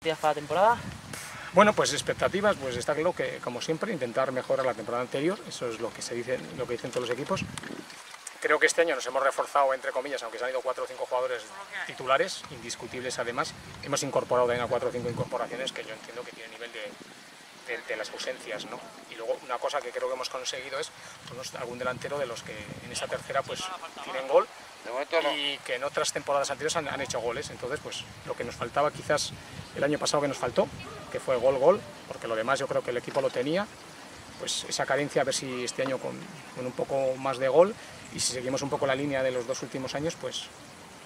para la temporada? Bueno, pues expectativas, pues está claro que, como siempre, intentar mejorar la temporada anterior, eso es lo que se dice, lo que dicen todos los equipos. Creo que este año nos hemos reforzado, entre comillas, aunque se han ido cuatro o cinco jugadores titulares, indiscutibles además. Hemos incorporado también a cuatro o cinco incorporaciones que yo entiendo que tienen nivel de, de, las ausencias, ¿no? Y luego una cosa que creo que hemos conseguido es pues, algún delantero de los que en esa tercera pues tienen gol y que en otras temporadas anteriores han, han, hecho goles. Entonces, pues lo que nos faltaba quizás el año pasado que nos faltó, que fue gol-gol, porque lo demás yo creo que el equipo lo tenía, pues esa carencia a ver si este año con, con un poco más de gol y si seguimos un poco la línea de los dos últimos años, pues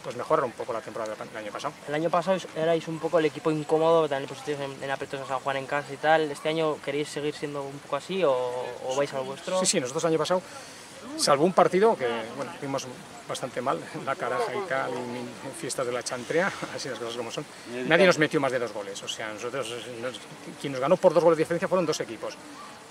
pues mejorar un poco la temporada del año pasado. El año pasado erais un poco el equipo incómodo, también positivos en, en aprietos a San Juan en casa y tal. ¿Este año queréis seguir siendo un poco así o, o vais al vuestro? Sí, sí, nosotros el año pasado, salvo un partido que, bueno, fuimos bastante mal, la caraja y tal, y en fiestas de la chantrea, así las cosas como son. Nadie nos metió más de dos goles, o sea, nosotros, nos, quien nos ganó por dos goles de diferencia fueron dos equipos.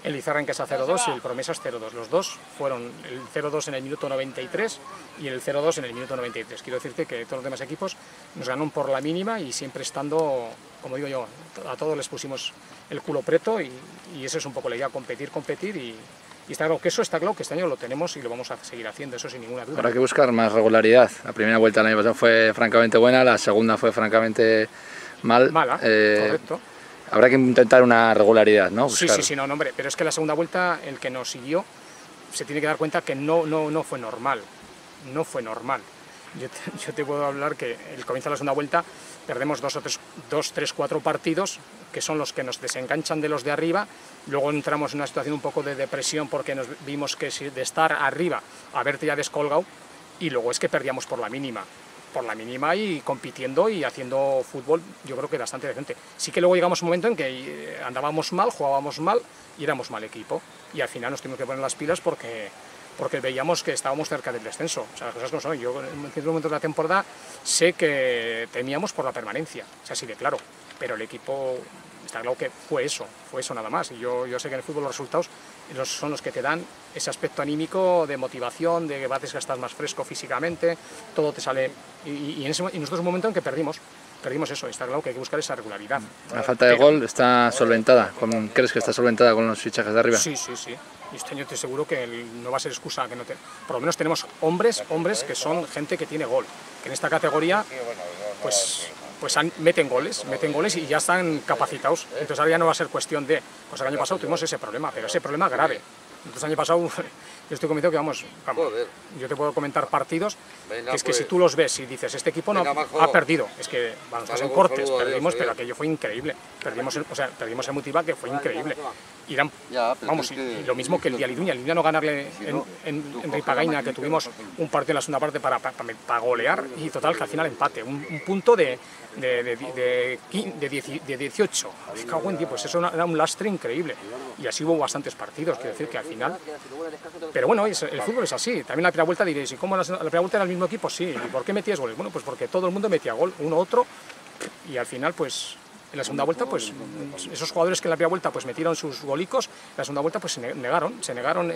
El Izarra en casa 0-2 y el Promesas 0-2. Los dos fueron el 0-2 en el minuto 93 y el 0-2 en el minuto 93. Quiero decirte que todos los demás equipos nos ganaron por la mínima y siempre estando, como digo yo, a todos les pusimos el culo preto y, y eso es un poco la idea, competir, competir y, y está claro que eso está claro que este año lo tenemos y lo vamos a seguir haciendo, eso sin ninguna duda. Habrá que buscar más regularidad. La primera vuelta del año pasado fue francamente buena, la segunda fue francamente mal. Mala, eh, correcto. Habrá que intentar una regularidad, ¿no? Buscar. Sí, sí, sí, no, no, hombre, pero es que la segunda vuelta, el que nos siguió, se tiene que dar cuenta que no, no, no fue normal, no fue normal. Yo te, yo te, puedo hablar que el comienzo de la segunda vuelta perdemos dos, o tres, dos, tres, cuatro partidos que son los que nos desenganchan de los de arriba, luego entramos en una situación un poco de depresión porque nos vimos que de estar arriba a verte ya descolgado y luego es que perdíamos por la mínima por la mínima y compitiendo y haciendo fútbol, yo creo que bastante decente. Sí que luego llegamos a un momento en que eh, andábamos mal, jugábamos mal y éramos mal equipo. Y al final nos tuvimos que poner las pilas porque, porque veíamos que estábamos cerca del descenso. O sea, las cosas no son. Yo en ciertos momentos de la temporada sé que temíamos por la permanencia, o sea, así de claro. Pero el equipo, está claro que fue eso, fue eso nada más. Y yo, yo sé que en el fútbol los resultados son los que te dan ese aspecto anímico de motivación, de que vas que estás más fresco físicamente, todo te sale... Y, y en, ese, y un momento en que perdimos, perdimos eso, está claro que hay que buscar esa regularidad. La falta de gol está solventada, ¿Con, ¿crees que está solventada con los fichajes de arriba? Sí, sí, sí. Y este año te aseguro que no va a ser excusa que no te... Por lo menos tenemos hombres, hombres que son gente que tiene gol, que en esta categoría pues pues meten goles, meten goles y ya están capacitados. Entonces ahora ya no va a ser cuestión de, pues el año pasado tuvimos ese problema, pero ese problema grave. Entonces el año pasado, yo estoy convencido que vamos, vamos yo te puedo comentar partidos, Venga, que es que pues. si tú los ves y dices, este equipo no Venga, ha perdido, es que, bueno, estás en cortes, perdimos, pero aquello fue increíble. Perdimos, el, o sea, perdimos el Motiva, que fue increíble. Y eran, ya, vamos, y, y, lo mismo que el Dialiduña, el Dialiduña no ganarle en, en, en Ripagaina, que tuvimos un partido en la segunda parte para, para, para golear, y total que al final empate, un, un punto de, de, de, de, de, de 18. Cago en pues eso era un lastre increíble. Y así hubo bastantes partidos, quiero decir que al final... Pero bueno, el fútbol es así. También la primera vuelta diréis, ¿y cómo la, la primera vuelta era el mismo equipo? Sí. ¿Y por qué metías goles? Bueno, pues porque todo el mundo metía gol, uno otro, y al final pues en la segunda vuelta, pues esos jugadores que en la primera vuelta pues metieron sus golicos, en la segunda vuelta pues se negaron, se negaron,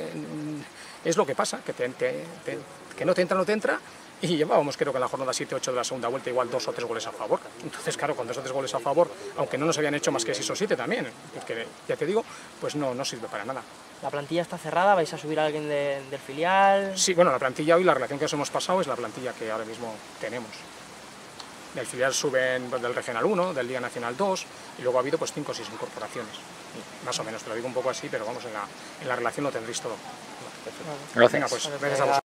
es lo que pasa, que, te, te, te, que no te entra, no te entra, y llevábamos creo que en la jornada 7-8 de la segunda vuelta igual dos o tres goles a favor. Entonces, claro, con dos o tres goles a favor, aunque no nos habían hecho más que 6 o 7 también, porque ya te digo, pues no, no sirve para nada. ¿La plantilla está cerrada? ¿Vais a subir a alguien de, del filial? Sí, bueno, la plantilla hoy, la relación que os hemos pasado es la plantilla que ahora mismo tenemos. Del filial suben pues, del Regional 1, del Liga Nacional 2, y luego ha habido pues 5 o 6 incorporaciones. Más o menos, te lo digo un poco así, pero vamos, en la, en la relación lo tendréis todo. Gracias. Venga, pues, gracias a vosotros.